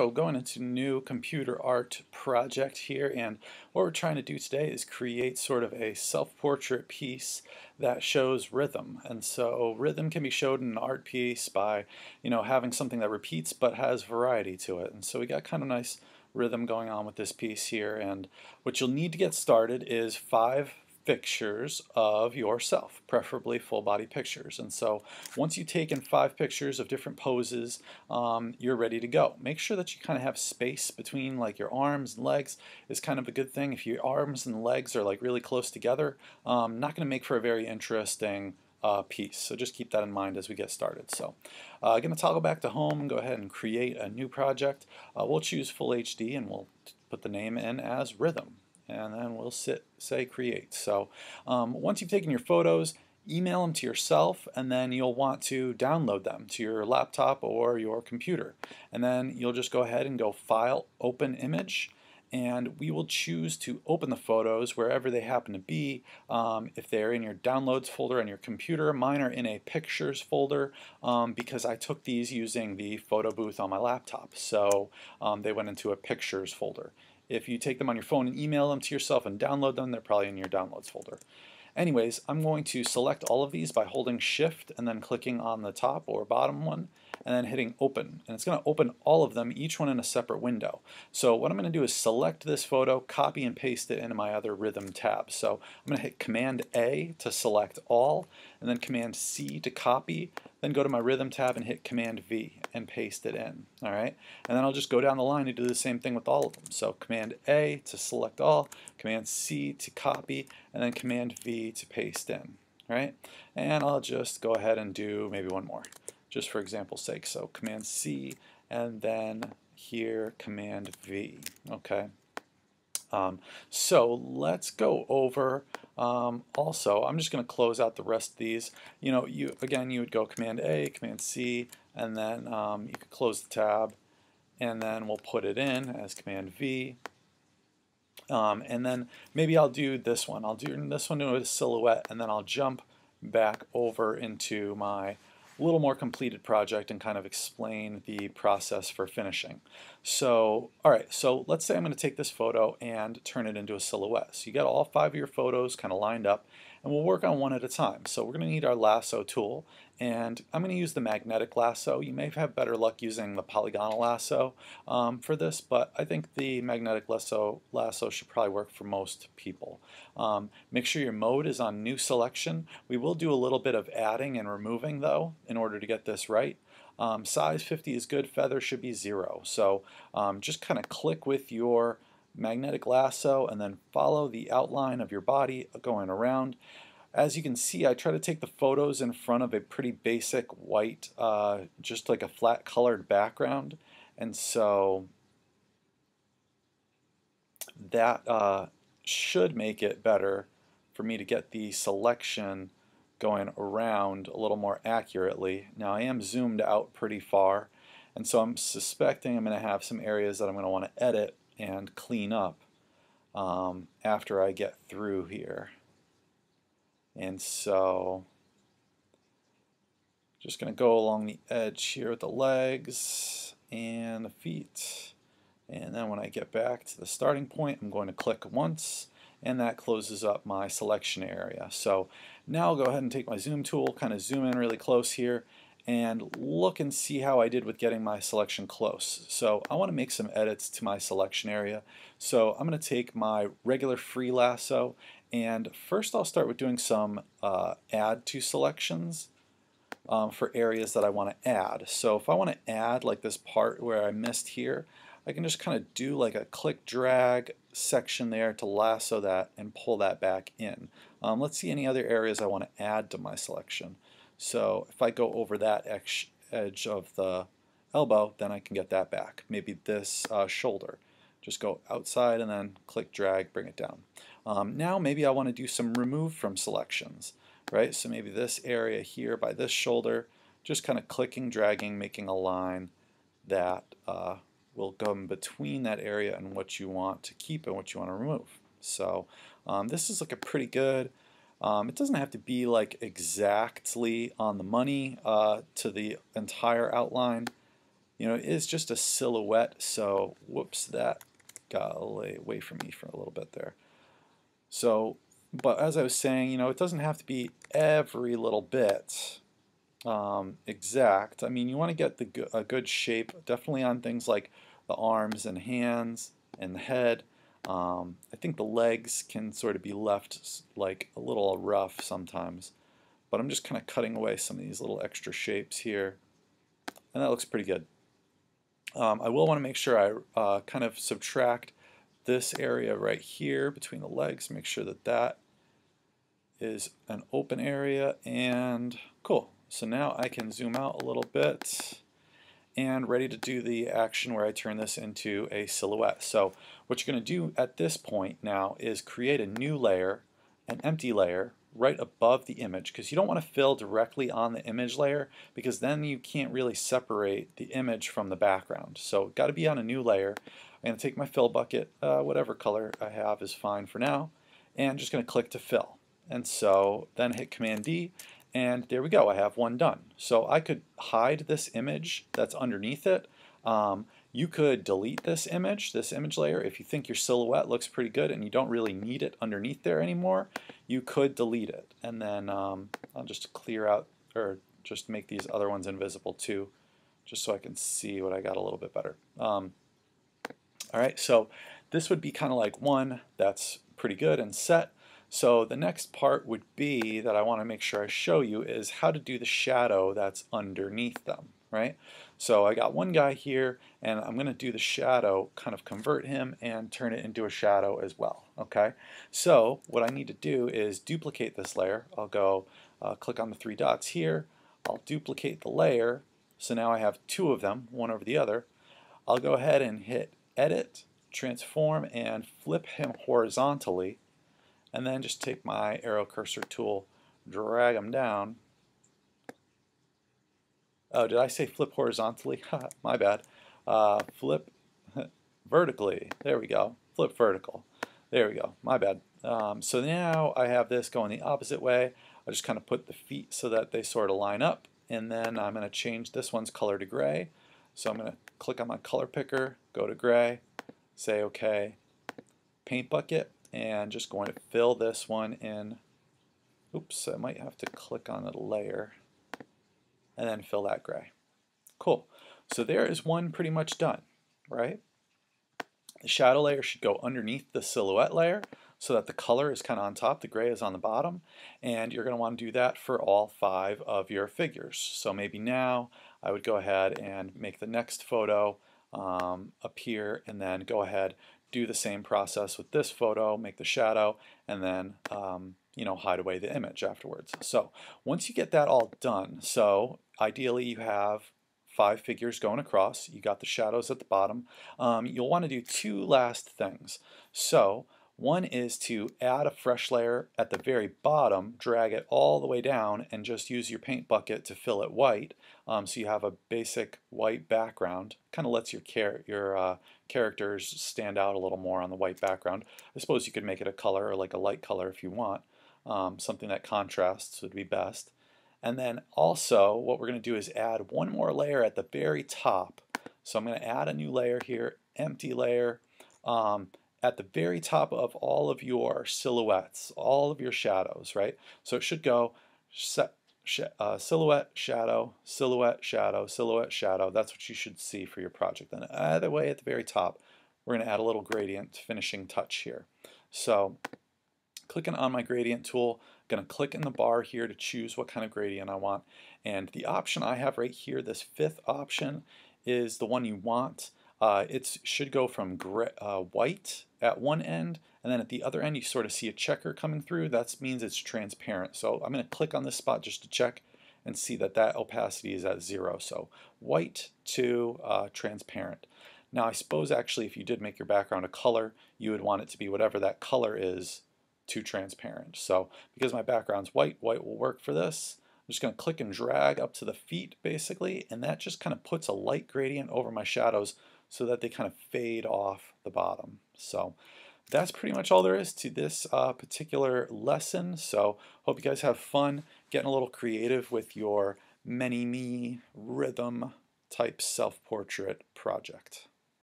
So going into new computer art project here and what we're trying to do today is create sort of a self-portrait piece that shows rhythm. And so rhythm can be showed in an art piece by you know having something that repeats but has variety to it. And so we got kind of nice rhythm going on with this piece here and what you'll need to get started is five pictures of yourself, preferably full body pictures. And so once you've taken five pictures of different poses, um, you're ready to go. Make sure that you kind of have space between like your arms and legs is kind of a good thing. If your arms and legs are like really close together, um, not going to make for a very interesting uh, piece. So just keep that in mind as we get started. So I'm uh, going to toggle back to home and go ahead and create a new project. Uh, we'll choose full HD and we'll put the name in as Rhythm and then we'll sit, say create. So um, once you've taken your photos, email them to yourself and then you'll want to download them to your laptop or your computer. And then you'll just go ahead and go File, Open Image, and we will choose to open the photos wherever they happen to be. Um, if they're in your downloads folder on your computer, mine are in a pictures folder um, because I took these using the photo booth on my laptop. So um, they went into a pictures folder. If you take them on your phone and email them to yourself and download them, they're probably in your downloads folder. Anyways, I'm going to select all of these by holding shift and then clicking on the top or bottom one and then hitting open. And it's going to open all of them, each one in a separate window. So what I'm going to do is select this photo, copy and paste it into my other rhythm tab. So I'm going to hit Command A to select all, and then Command C to copy, then go to my rhythm tab and hit Command V and paste it in. All right, and then I'll just go down the line and do the same thing with all of them. So Command A to select all, Command C to copy, and then Command V to paste in. Right, and I'll just go ahead and do maybe one more just for example's sake. So Command C and then here Command V. Okay. Um, so let's go over um, also, I'm just going to close out the rest of these. You know, you again, you would go Command A, Command C, and then um, you could close the tab, and then we'll put it in as Command V. Um, and then maybe I'll do this one. I'll do this one to a silhouette, and then I'll jump back over into my little more completed project and kind of explain the process for finishing. So, all right, so let's say I'm going to take this photo and turn it into a silhouette. So you got all five of your photos kind of lined up and we'll work on one at a time. So we're going to need our lasso tool and I'm going to use the magnetic lasso. You may have better luck using the polygonal lasso um, for this, but I think the magnetic lasso, lasso should probably work for most people. Um, make sure your mode is on new selection. We will do a little bit of adding and removing though in order to get this right. Um, size 50 is good, feather should be zero. So um, just kind of click with your magnetic lasso and then follow the outline of your body going around. As you can see, I try to take the photos in front of a pretty basic white, uh, just like a flat colored background. And so that uh, should make it better for me to get the selection going around a little more accurately. Now I am zoomed out pretty far and so I'm suspecting I'm going to have some areas that I'm going to want to edit and clean up um, after I get through here. And so just going to go along the edge here with the legs and the feet. And then when I get back to the starting point, I'm going to click once and that closes up my selection area. So now I'll go ahead and take my zoom tool, kind of zoom in really close here and look and see how I did with getting my selection close. So I want to make some edits to my selection area. So I'm going to take my regular free lasso and first I'll start with doing some uh, add to selections um, for areas that I want to add. So if I want to add like this part where I missed here, I can just kind of do like a click drag section there to lasso that and pull that back in. Um, let's see any other areas I want to add to my selection. So if I go over that edge of the elbow, then I can get that back. Maybe this uh, shoulder. Just go outside and then click drag, bring it down. Um, now maybe I want to do some remove from selections, right? So maybe this area here by this shoulder, just kind of clicking, dragging, making a line that uh, will in between that area and what you want to keep and what you want to remove. So um, this is like a pretty good um, it doesn't have to be like exactly on the money uh, to the entire outline, you know, it is just a silhouette. So, whoops, that got away from me for a little bit there. So, but as I was saying, you know, it doesn't have to be every little bit um, exact. I mean, you want to get the a good shape, definitely on things like the arms and hands and the head. Um, I think the legs can sort of be left like a little rough sometimes, but I'm just kind of cutting away some of these little extra shapes here, and that looks pretty good. Um, I will want to make sure I uh, kind of subtract this area right here between the legs, make sure that that is an open area, and cool. So now I can zoom out a little bit and ready to do the action where I turn this into a silhouette. So what you're going to do at this point now is create a new layer, an empty layer, right above the image because you don't want to fill directly on the image layer because then you can't really separate the image from the background. So got to be on a new layer. I'm going to take my fill bucket, uh, whatever color I have is fine for now, and just going to click to fill. And so then hit Command D and there we go, I have one done. So I could hide this image that's underneath it. Um, you could delete this image, this image layer, if you think your silhouette looks pretty good and you don't really need it underneath there anymore, you could delete it. And then um, I'll just clear out, or just make these other ones invisible too, just so I can see what I got a little bit better. Um, all right, so this would be kind of like one that's pretty good and set. So the next part would be that I want to make sure I show you is how to do the shadow that's underneath them, right? So I got one guy here and I'm going to do the shadow, kind of convert him and turn it into a shadow as well, okay? So what I need to do is duplicate this layer. I'll go uh, click on the three dots here. I'll duplicate the layer. So now I have two of them, one over the other. I'll go ahead and hit edit, transform, and flip him horizontally. And then just take my arrow cursor tool, drag them down, Oh, did I say flip horizontally? My bad. Uh, flip vertically. There we go. Flip vertical. There we go. My bad. Um, so now I have this going the opposite way. I just kind of put the feet so that they sort of line up. And then I'm going to change this one's color to gray. So I'm going to click on my color picker, go to gray, say OK, paint bucket, and just going to fill this one in. Oops, I might have to click on a layer and then fill that gray. Cool. So there is one pretty much done, right? The shadow layer should go underneath the silhouette layer so that the color is kind of on top, the gray is on the bottom, and you're going to want to do that for all five of your figures. So maybe now I would go ahead and make the next photo um, appear and then go ahead do the same process with this photo, make the shadow, and then um, you know hide away the image afterwards. So once you get that all done, so ideally you have five figures going across, you got the shadows at the bottom, um, you'll want to do two last things. So one is to add a fresh layer at the very bottom, drag it all the way down, and just use your paint bucket to fill it white. Um, so you have a basic white background. Kind of lets your char your uh, characters stand out a little more on the white background. I suppose you could make it a color or like a light color if you want. Um, something that contrasts would be best. And then also what we're going to do is add one more layer at the very top. So I'm going to add a new layer here, empty layer. Um, at the very top of all of your silhouettes, all of your shadows, right? So it should go set, sh uh, silhouette, shadow, silhouette, shadow, silhouette, shadow. That's what you should see for your project. Then either way at the very top, we're going to add a little gradient finishing touch here. So clicking on my gradient tool, going to click in the bar here to choose what kind of gradient I want. And the option I have right here, this fifth option, is the one you want. Uh, it should go from uh, white at one end, and then at the other end you sort of see a checker coming through. That means it's transparent. So I'm going to click on this spot just to check and see that that opacity is at zero. So white to uh, transparent. Now I suppose actually if you did make your background a color, you would want it to be whatever that color is to transparent. So because my background's white, white will work for this. I'm just going to click and drag up to the feet basically, and that just kind of puts a light gradient over my shadows so that they kind of fade off the bottom. So that's pretty much all there is to this uh, particular lesson. So hope you guys have fun getting a little creative with your many me rhythm type self-portrait project.